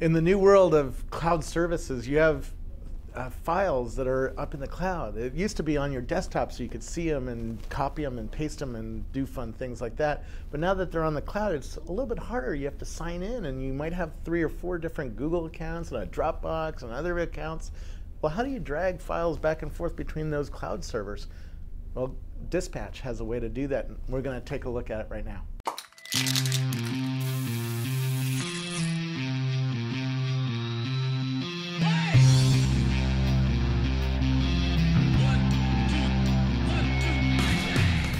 in the new world of cloud services, you have uh, files that are up in the cloud. It used to be on your desktop so you could see them and copy them and paste them and do fun things like that. But now that they're on the cloud, it's a little bit harder. You have to sign in and you might have three or four different Google accounts and a Dropbox and other accounts. Well, how do you drag files back and forth between those cloud servers? Well, Dispatch has a way to do that. And we're going to take a look at it right now.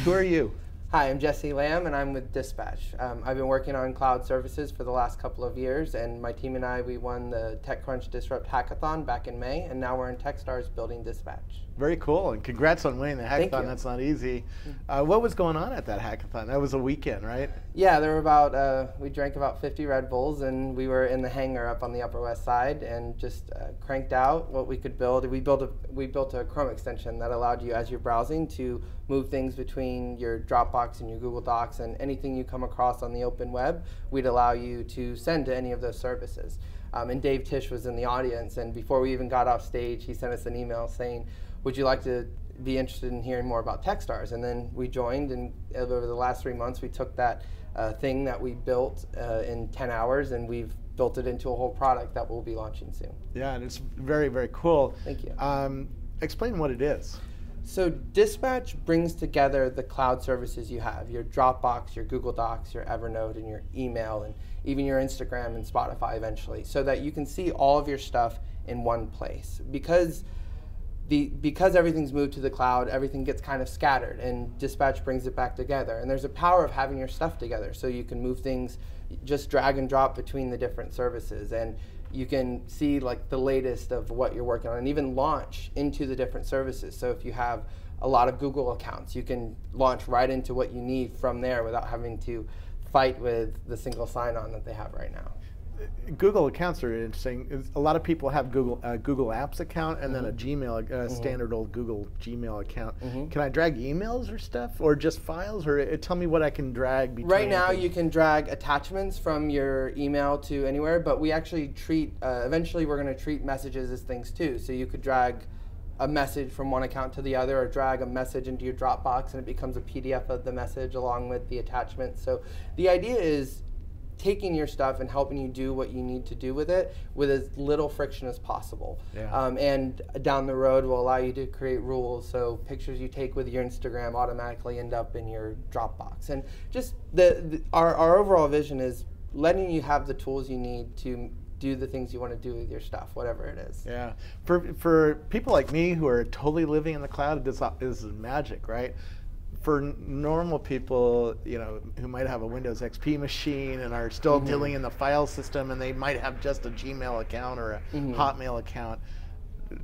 Who are you? Hi, I'm Jesse Lamb, and I'm with Dispatch. Um, I've been working on cloud services for the last couple of years, and my team and I, we won the TechCrunch Disrupt Hackathon back in May, and now we're in TechStars building Dispatch. Very cool, and congrats on winning the hackathon. That's not easy. Uh, what was going on at that hackathon? That was a weekend, right? Yeah, there were about uh, we drank about 50 Red Bulls, and we were in the hangar up on the Upper West Side, and just uh, cranked out what we could build. We built a we built a Chrome extension that allowed you, as you're browsing, to move things between your Dropbox and your Google Docs, and anything you come across on the open web, we'd allow you to send to any of those services. Um, and Dave Tisch was in the audience, and before we even got off stage, he sent us an email saying would you like to be interested in hearing more about Techstars? And then we joined, and over the last three months, we took that uh, thing that we built uh, in 10 hours and we've built it into a whole product that we'll be launching soon. Yeah, and it's very, very cool. Thank you. Um, explain what it is. So Dispatch brings together the cloud services you have, your Dropbox, your Google Docs, your Evernote, and your email, and even your Instagram and Spotify eventually, so that you can see all of your stuff in one place. Because the, because everything's moved to the cloud, everything gets kind of scattered, and Dispatch brings it back together. And there's a power of having your stuff together, so you can move things, just drag and drop between the different services, and you can see like the latest of what you're working on, and even launch into the different services. So if you have a lot of Google accounts, you can launch right into what you need from there without having to fight with the single sign-on that they have right now. Google accounts are interesting. A lot of people have Google uh, Google Apps account and mm -hmm. then a mm-hmm. Gmail, a mm -hmm. standard old Google Gmail account. Mm -hmm. Can I drag emails or stuff, or just files, or uh, tell me what I can drag? Between Right now, you can drag attachments from your email to anywhere, but we actually treat. Uh, eventually, we're going to treat messages as things too. So you could drag a message from one account to the other, or drag a message into your Dropbox, and it becomes a PDF of the message along with the attachment. So the idea is taking your stuff and helping you do what you need to do with it with as little friction as possible. Yeah. Um, and down the road will allow you to create rules so pictures you take with your Instagram automatically end up in your Dropbox. And just the, the our, our overall vision is letting you have the tools you need to do the things you want to do with your stuff, whatever it is. Yeah. For, for people like me who are totally living in the cloud, this is magic, right? For normal people, you know, who might have a Windows XP machine and are still mm-hmm. dealing in the file system, and they might have just a Gmail account or a mm-hmm. Hotmail account.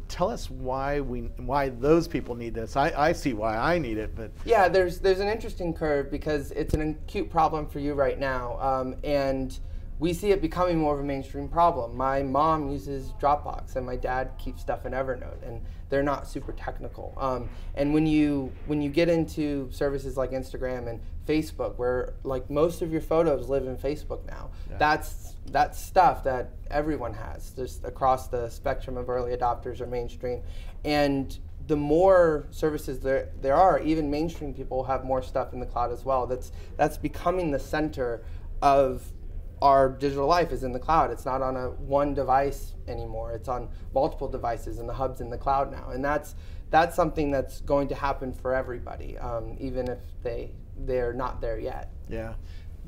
Tell us why we why those people need this. I, I see why I need it, but yeah, there's there's an interesting curve because it's an acute problem for you right now, um, and we see it becoming more of a mainstream problem. My mom uses Dropbox, and my dad keeps stuff in Evernote, and they're not super technical. Um, and when you when you get into services like Instagram and Facebook, where like most of your photos live in Facebook now, yeah. that's that's stuff that everyone has, just across the spectrum of early adopters or mainstream, and the more services there there are, even mainstream people have more stuff in the cloud as well. That's that's becoming the center of our digital life is in the cloud. It's not on a one device anymore. It's on multiple devices, and the hub's in the cloud now. And that's that's something that's going to happen for everybody, um, even if they they're not there yet. Yeah.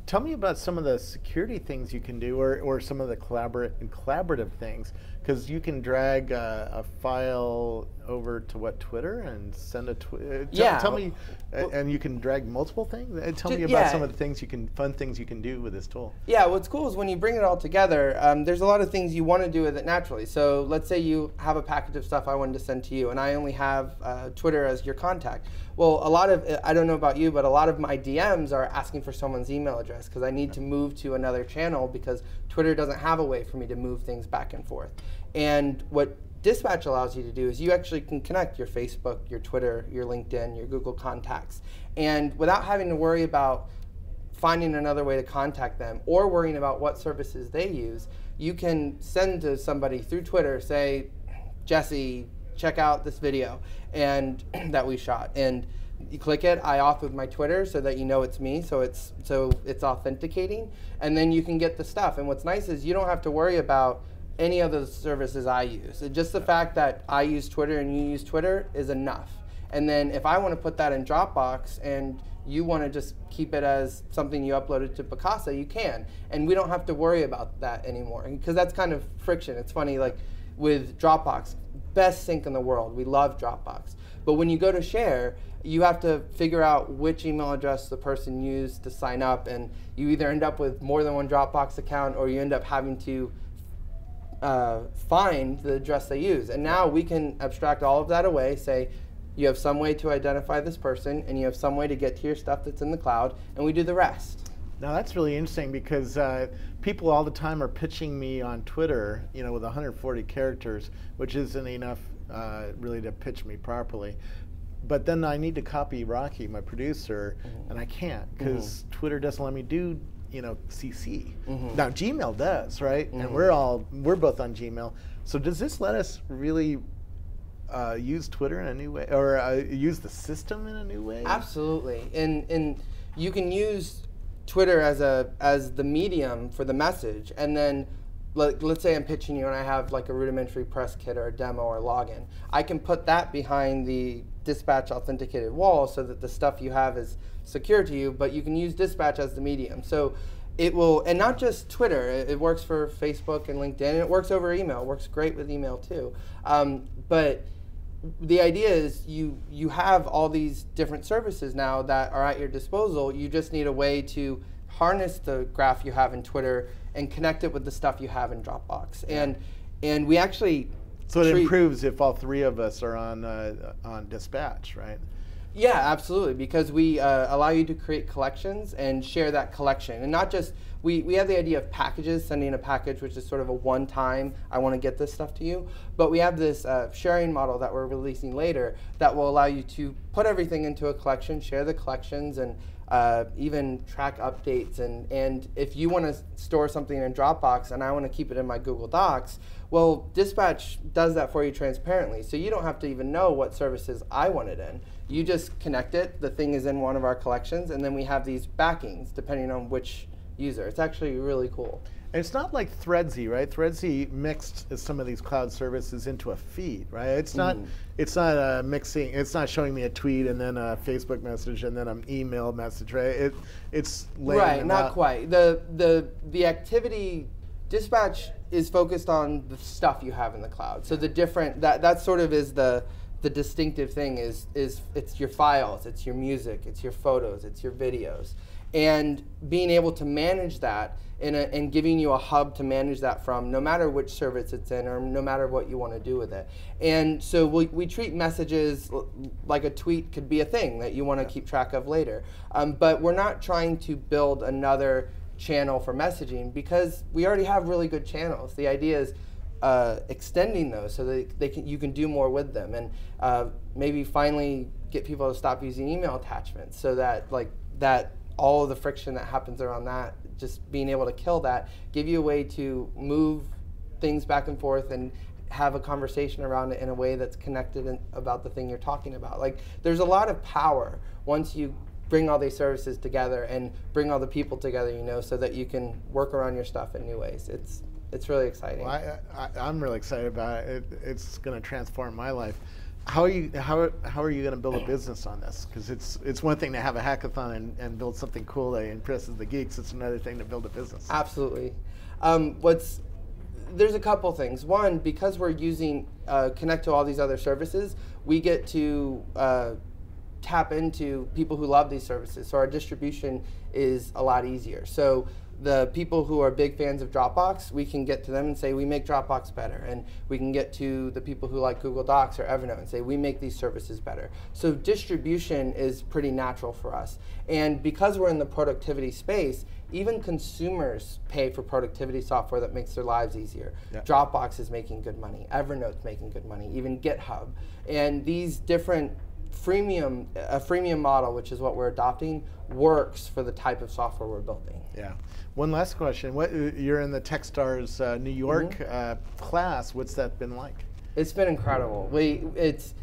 Tell me about some of the security things you can do, or, or some of the collaborative collaborative things because you can drag a, a, file over to what Twitter and send a tweet. Uh, yeah. Tell me, well, and you can drag multiple things. Uh, tell me about yeah. some of the things you can, fun things you can do with this tool. Yeah. What's cool is when you bring it all together. Um, there's a lot of things you want to do with it naturally. So let's say you have a package of stuff I wanted to send to you, and I only have uh, Twitter as your contact. Well, a lot of I don't know about you, but a lot of my DMs are asking for someone's email address because I need to move to another channel because Twitter doesn't have a way for me to move things back and forth. And what Dispatch allows you to do is you actually can connect your Facebook, your Twitter, your LinkedIn, your Google contacts. And without having to worry about finding another way to contact them or worrying about what services they use, you can send to somebody through Twitter, say, Jesse, check out this video and that we shot. And you click it, I auth with my Twitter so that you know it's me, so it's so it's authenticating, and then you can get the stuff. And what's nice is you don't have to worry about any of the services I use. Just the fact that I use Twitter and you use Twitter is enough. And then if I want to put that in Dropbox and you want to just keep it as something you uploaded to Picasa, you can. And we don't have to worry about that anymore because that's kind of friction. It's funny, like with Dropbox, best sync in the world. We love Dropbox. But when you go to share, you have to figure out which email address the person used to sign up, and you either end up with more than one Dropbox account or you end up having to uh, find the address they use. And now we can abstract all of that away, say, you have some way to identify this person, and you have some way to get to your stuff that's in the cloud, and we do the rest. Now that's really interesting because uh, people all the time are pitching me on Twitter, you know, with 140 characters, which isn't enough uh, really to pitch me properly. But then I need to copy Rocky, my producer, mm-hmm. and I can't because mm-hmm. Twitter doesn't let me do you know CC. Mm-hmm. Now Gmail does, right? And mm-hmm. we're all we're both on Gmail. So does this let us really uh, use Twitter in a new way, or uh, use the system in a new way? Absolutely, and and you can use Twitter as a as the medium for the message, and then like, let, us say I'm pitching you and I have like a rudimentary press kit or a demo or login. I can put that behind the dispatch authenticated wall so that the stuff you have is secure to you, but you can use dispatch as the medium. So it will, and not just Twitter, it, it works for Facebook and LinkedIn, and it works over email. It works great with email too. Um, but the idea is you you have all these different services now that are at your disposal. You just need a way to harness the graph you have in Twitter and connect it with the stuff you have in Dropbox. And and we actually so it improves if all three of us are on uh, on dispatch, right? Yeah, absolutely. Because we uh, allow you to create collections and share that collection, and not just we, we have the idea of packages, sending a package, which is sort of a one time, I want to get this stuff to you. But we have this uh, sharing model that we're releasing later that will allow you to put everything into a collection, share the collections, and uh, even track updates. And, and if you want to store something in Dropbox and I want to keep it in my Google Docs, well, Dispatch does that for you transparently. So you don't have to even know what services I want it in. You just connect it, the thing is in one of our collections, and then we have these backings depending on which user. It's actually really cool. And it's not like Threadsy, right? Threadsy mixed some of these cloud services into a feed, right? It's not. Mm. It's not uh, mixing. It's not showing me a tweet and then a Facebook message and then an email message, right? It, it's right. Not out. quite. The the the activity dispatch is focused on the stuff you have in the cloud. So the different that that sort of is the the distinctive thing is is it's your files, it's your music, it's your photos, it's your videos and being able to manage that a, and giving you a hub to manage that from no matter which service it's in or no matter what you want to do with it. And so we, we treat messages like a tweet could be a thing that you want to keep track of later. Um, but we're not trying to build another channel for messaging because we already have really good channels. The idea is uh, extending those so that they can, you can do more with them and uh, maybe finally get people to stop using email attachments so that like that all of the friction that happens around that, just being able to kill that, give you a way to move things back and forth and have a conversation around it in a way that's connected in, about the thing you're talking about. Like there's a lot of power once you bring all these services together and bring all the people together, you know, so that you can work around your stuff in new ways. It's it's really exciting. Well, I, am really excited about it. it it's going to transform my life how are you how, how are you going to build a business on this? Because it's it's one thing to have a hackathon and, and build something cool that impresses the geeks. It's another thing to build a business. Absolutely. Um, what's there's a couple things. One, because we're using uh, connect to all these other services, we get to uh, tap into people who love these services. So our distribution is a lot easier. So the people who are big fans of Dropbox, we can get to them and say we make Dropbox better, and we can get to the people who like Google Docs or Evernote and say we make these services better. So distribution is pretty natural for us, and because we're in the productivity space, even consumers pay for productivity software that makes their lives easier. Yeah. Dropbox is making good money, Evernote's making good money, even GitHub, and these different freemium a freemium model, which is what we're adopting, works for the type of software we're building. Yeah. One last question. What uh, you're in the TechStars uh, New York Mm-hmm. uh, class? What's that been like? It's been incredible. We it's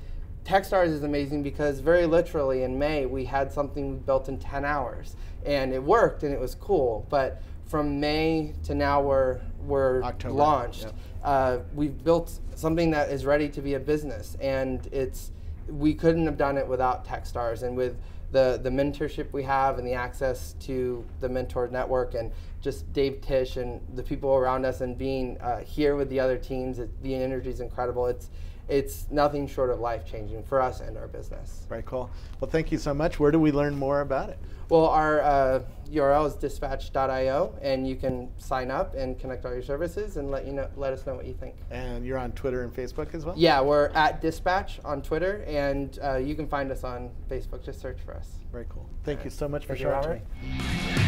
Techstars is amazing because very literally in May we had something we built in 10 hours and it worked and it was cool. But from May to now we're we're October, launched. yep. Uh, we've built something that is ready to be a business and it's we couldn't have done it without Techstars and with the, the mentorship we have and the access to the mentor network and just Dave Tisch and the people around us and being uh, here with the other teams, it, the energy is incredible. It's it's nothing short of life changing for us and our business. Very cool. Well, thank you so much. Where do we learn more about it? Well, our uh, URL is dispatch.io, and you can sign up and connect all your services and let you know let us know what you think. And you're on Twitter and Facebook as well. Yeah, we're at Dispatch on Twitter, and uh, you can find us on Facebook. Just search for us. Very cool. Thank you so much for Thank you,